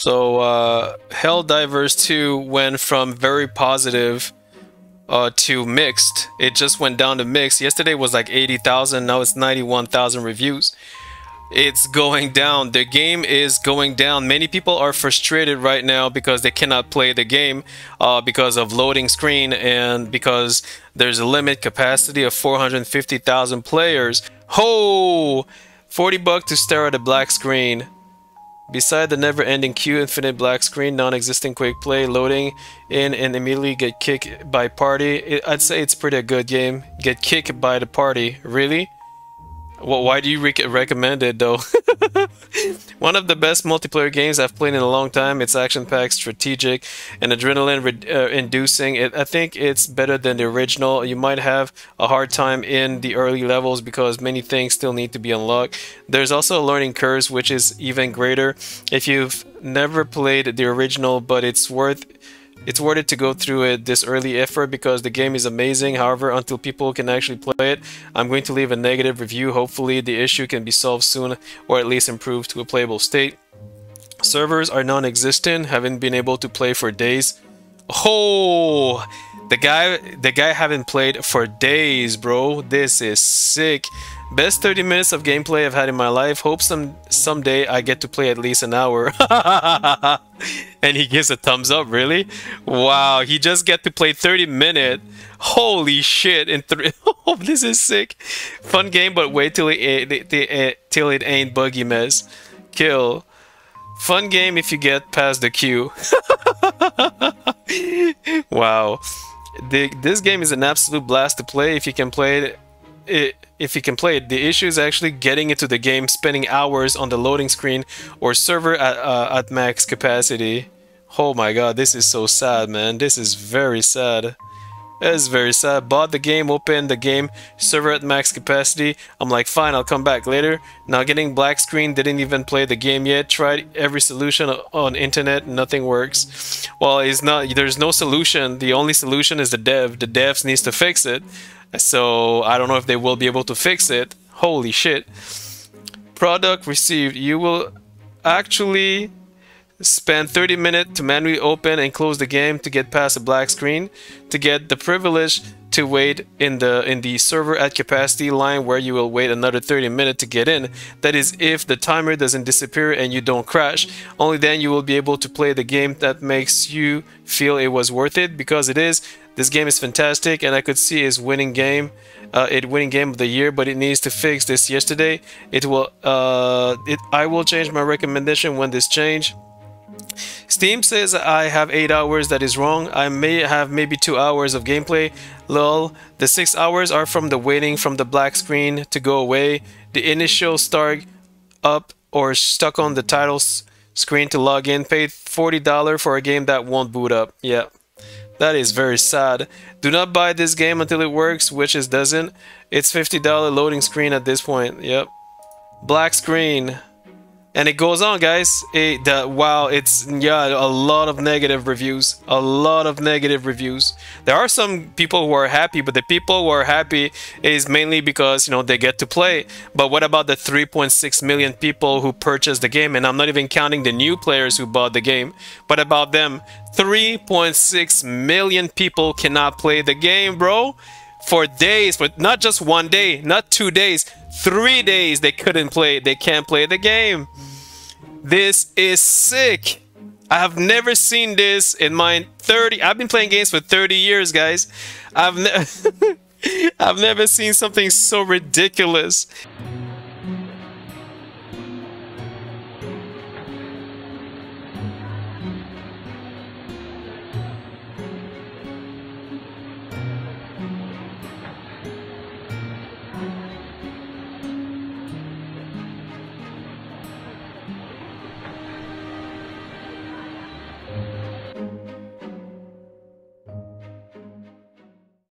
So uh, Helldivers 2 went from very positive uh, to mixed. It just went down to mixed. Yesterday was like 80,000. Now it's 91,000 reviews. It's going down. The game is going down. Many people are frustrated right now because they cannot play the game uh, because of loading screen and because there's a limit capacity of 450,000 players. Ho! 40 bucks to stare at a black screen. Beside the never-ending queue, infinite black screen, non-existing quick play, loading in and immediately get kicked by party. I'd say it's pretty a good game. Get kicked by the party. Really? Well, why do you rec recommend it though? One of the best multiplayer games I've played in a long time. It's action-packed, strategic, and adrenaline-inducing. Uh, I think it's better than the original. You might have a hard time in the early levels because many things still need to be unlocked. There's also a learning curve, which is even greater. If you've never played the original, but it's worth it's worth it to go through it this early effort because the game is amazing. However, until people can actually play it, I'm going to leave a negative review. Hopefully the issue can be solved soon or at least improved to a playable state. Servers are non-existent, haven't been able to play for days. Oh, the guy, the guy haven't played for days, bro. This is sick. Best 30 minutes of gameplay I've had in my life. Hope some someday I get to play at least an hour. and he gives a thumbs up, really? Wow, he just get to play 30 minutes. Holy shit, in three oh, this is sick. Fun game, but wait till it, till it ain't buggy mess. Kill. Fun game if you get past the queue. wow. The, this game is an absolute blast to play if you can play it, it if you can play it. The issue is actually getting into the game, spending hours on the loading screen or server at, uh, at max capacity. Oh my god, this is so sad, man. This is very sad. It is very sad. Bought the game, opened the game, server at max capacity. I'm like, fine, I'll come back later. Now getting black screen, didn't even play the game yet. Tried every solution on internet, nothing works. Well, it's not. There's no solution. The only solution is the dev. The devs needs to fix it. So I don't know if they will be able to fix it. Holy shit. Product received. You will actually spend 30 minutes to manually open and close the game to get past the black screen to get the privilege to wait in the in the server at capacity line where you will wait another 30 minutes to get in that is if the timer doesn't disappear and you don't crash only then you will be able to play the game that makes you feel it was worth it because it is this game is fantastic and I could see his winning game, uh, it winning game of the year, but it needs to fix this yesterday. It will, uh, it, I will change my recommendation when this change. Steam says I have 8 hours, that is wrong. I may have maybe 2 hours of gameplay. Lol, the 6 hours are from the waiting from the black screen to go away. The initial start up or stuck on the title screen to log in. Paid $40 for a game that won't boot up. Yeah. That is very sad. Do not buy this game until it works, which it doesn't. It's $50 loading screen at this point. Yep. Black screen. And it goes on, guys. It, the, wow, it's yeah, a lot of negative reviews. A lot of negative reviews. There are some people who are happy, but the people who are happy is mainly because you know they get to play. But what about the 3.6 million people who purchased the game? And I'm not even counting the new players who bought the game. But about them, 3.6 million people cannot play the game, bro for days, but not just one day, not two days, three days they couldn't play, they can't play the game. This is sick. I have never seen this in my 30, I've been playing games for 30 years, guys. I've, ne I've never seen something so ridiculous.